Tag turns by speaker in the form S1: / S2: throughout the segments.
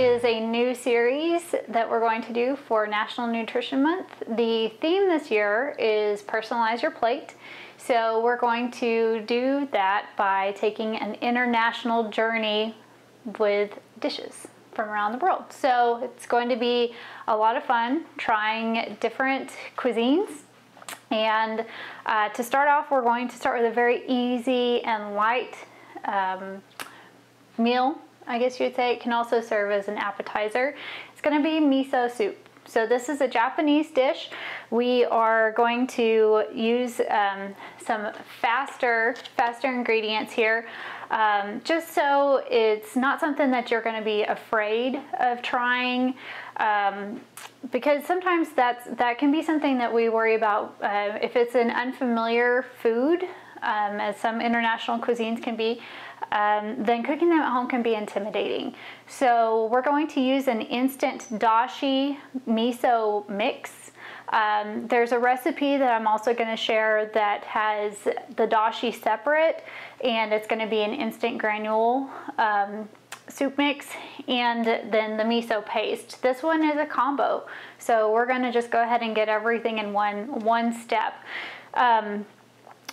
S1: is a new series that we're going to do for National Nutrition Month. The theme this year is personalize your plate. So we're going to do that by taking an international journey with dishes from around the world. So it's going to be a lot of fun trying different cuisines. And uh, to start off, we're going to start with a very easy and light um, meal I guess you would say. It can also serve as an appetizer. It's gonna be miso soup. So this is a Japanese dish. We are going to use um, some faster, faster ingredients here, um, just so it's not something that you're gonna be afraid of trying, um, because sometimes that's, that can be something that we worry about uh, if it's an unfamiliar food, um, as some international cuisines can be um, then cooking them at home can be intimidating. So we're going to use an instant dashi miso mix. Um, there's a recipe that I'm also going to share that has the dashi separate and it's going to be an instant granule um, soup mix and then the miso paste. This one is a combo. So we're going to just go ahead and get everything in one, one step. Um,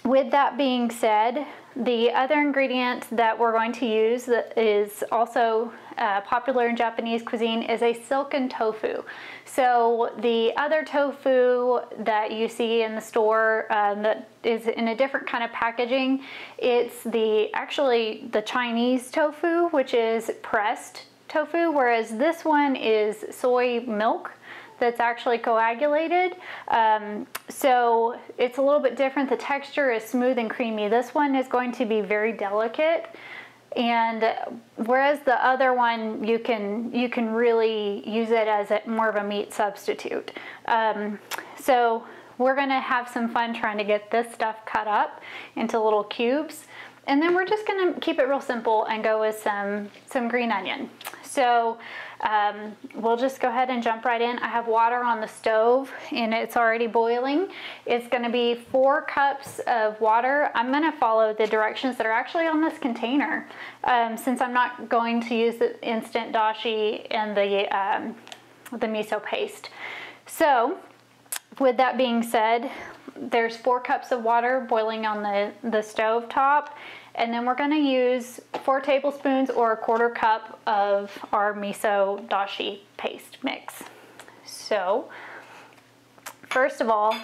S1: with that being said, the other ingredient that we're going to use that is also uh, popular in Japanese cuisine is a silken tofu. So the other tofu that you see in the store um, that is in a different kind of packaging, it's the actually the Chinese tofu, which is pressed tofu, whereas this one is soy milk that's actually coagulated. Um, so it's a little bit different. The texture is smooth and creamy. This one is going to be very delicate. And whereas the other one, you can you can really use it as a, more of a meat substitute. Um, so we're gonna have some fun trying to get this stuff cut up into little cubes. And then we're just gonna keep it real simple and go with some, some green onion. So um, we'll just go ahead and jump right in. I have water on the stove and it's already boiling. It's gonna be four cups of water. I'm gonna follow the directions that are actually on this container um, since I'm not going to use the instant dashi and the, um, the miso paste. So with that being said, there's four cups of water boiling on the, the stove top and then we're gonna use four tablespoons or a quarter cup of our miso dashi paste mix. So, first of all,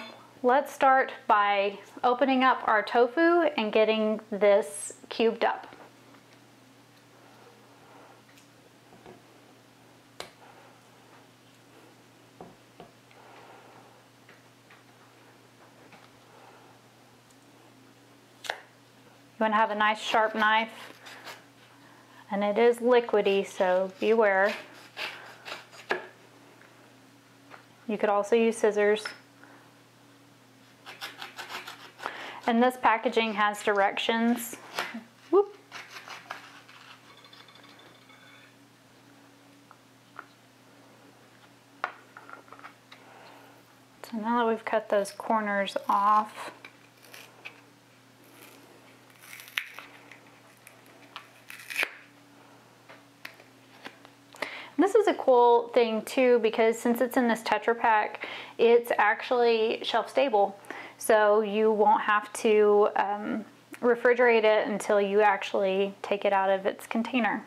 S1: let's start by opening up our tofu and getting this cubed up. You want to have a nice sharp knife. And it is liquidy, so beware. You could also use scissors. And this packaging has directions. Whoop. So now that we've cut those corners off, This is a cool thing too because since it's in this Tetra Pak, it's actually shelf stable. So you won't have to um, refrigerate it until you actually take it out of its container.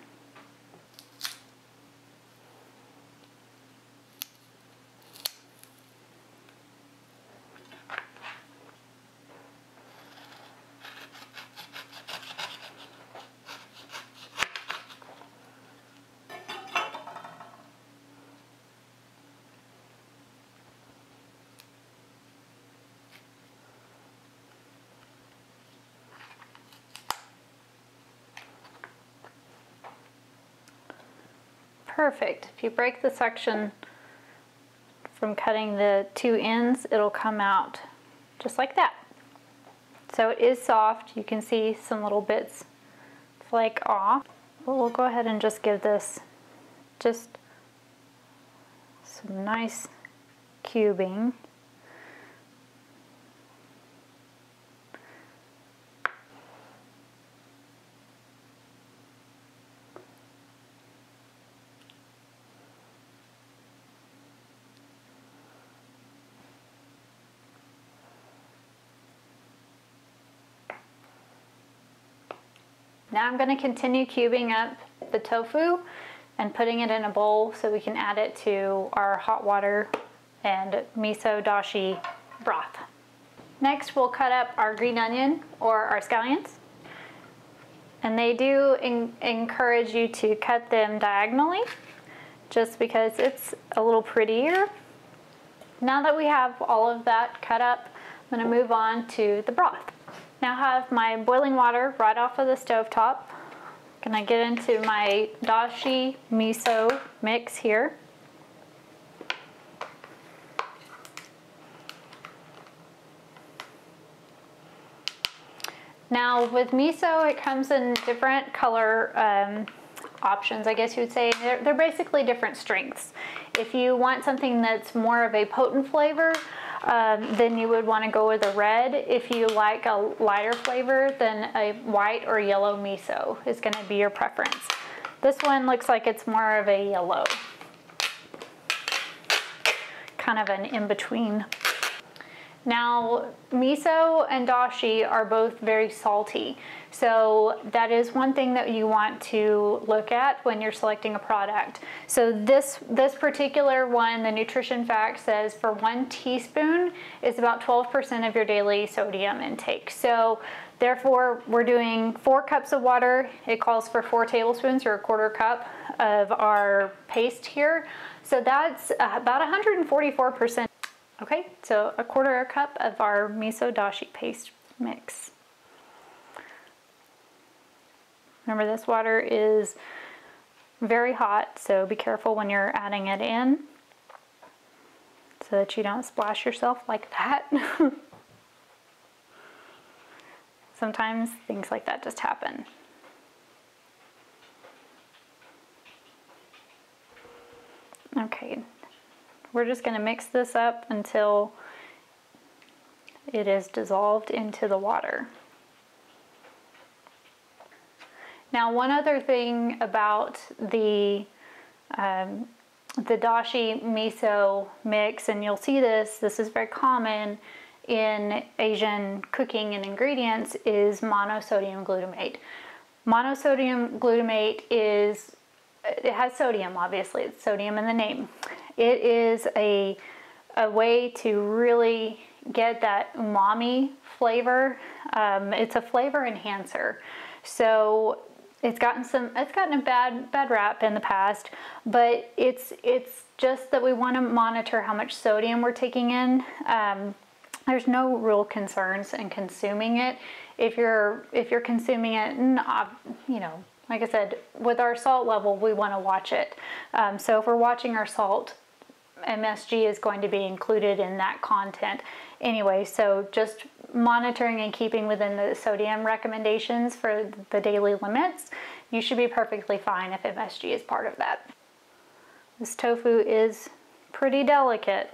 S1: Perfect. If you break the section from cutting the two ends, it'll come out just like that. So it is soft. You can see some little bits flake off. But we'll go ahead and just give this just some nice cubing. Now I'm gonna continue cubing up the tofu and putting it in a bowl so we can add it to our hot water and miso dashi broth. Next, we'll cut up our green onion or our scallions. And they do encourage you to cut them diagonally just because it's a little prettier. Now that we have all of that cut up, I'm gonna move on to the broth. Now have my boiling water right off of the stove top. Gonna get into my dashi miso mix here. Now with miso, it comes in different color um, options, I guess you would say. They're, they're basically different strengths. If you want something that's more of a potent flavor, um, then you would want to go with a red. If you like a lighter flavor, then a white or yellow miso is going to be your preference. This one looks like it's more of a yellow. Kind of an in-between now, miso and dashi are both very salty. So that is one thing that you want to look at when you're selecting a product. So this, this particular one, the nutrition fact says for one teaspoon is about 12% of your daily sodium intake. So therefore we're doing four cups of water. It calls for four tablespoons or a quarter cup of our paste here. So that's uh, about 144% Okay, so a quarter a cup of our miso dashi paste mix. Remember this water is very hot, so be careful when you're adding it in so that you don't splash yourself like that. Sometimes things like that just happen. Okay, we're just going to mix this up until it is dissolved into the water. Now one other thing about the um, the dashi miso mix, and you'll see this, this is very common in Asian cooking and ingredients, is monosodium glutamate. Monosodium glutamate is, it has sodium obviously, it's sodium in the name. It is a, a way to really get that umami flavor. Um, it's a flavor enhancer. So it's gotten some it's gotten a bad bad rap in the past but it's it's just that we want to monitor how much sodium we're taking in. Um, there's no real concerns in consuming it. If you're if you're consuming it And you know like I said with our salt level we want to watch it. Um, so if we're watching our salt MSG is going to be included in that content anyway. So just monitoring and keeping within the sodium recommendations for the daily limits, you should be perfectly fine if MSG is part of that. This tofu is pretty delicate.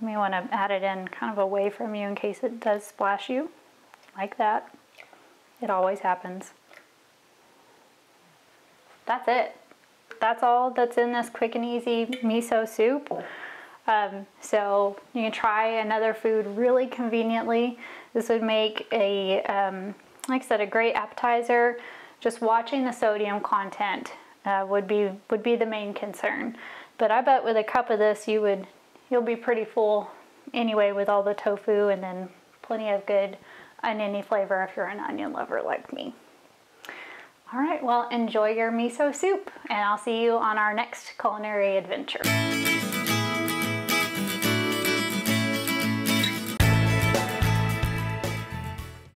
S1: You may want to add it in kind of away from you in case it does splash you, like that. It always happens. That's it that's all that's in this quick and easy miso soup. Um, so you can try another food really conveniently. This would make a, um, like I said, a great appetizer. Just watching the sodium content uh, would be would be the main concern. But I bet with a cup of this, you would you'll be pretty full anyway with all the tofu and then plenty of good oniony flavor if you're an onion lover like me. All right, well, enjoy your miso soup, and I'll see you on our next culinary adventure.